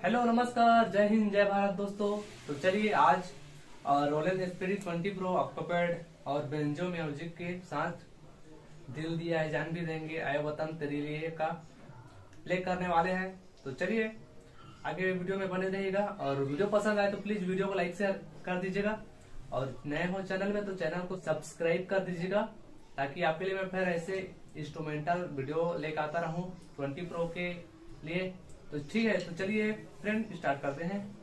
Hello, नमस्कार, जय हिंद, जय भारत दोस्तों। तो चलिए आज रोलेन स्पिरिट 20 प्रो ऑक्टोपैड और बेंजो म्यूज़िक के साथ दिल दिया है, जान भी देंगे आए वतन तेरे लिए का प्ले करने वाले हैं। तो चलिए, आगे वीडियो में बने रहिएगा। और वीडियो पसंद आए तो प्लीज़ वीडियो को लाइक शेयर कर दीजिएगा। और नए हो चैनल में तो चैनल को सब्सक्राइब कर दीजिएगा, ताकि आपके लिए मैं फिर ऐसे इंस्ट्रूमेंटल वीडियो लेकर आता रहूँ 20 प्रो के लिए। तो ठीक है तो चलिए फ्रेंड स्टार्ट करते हैं।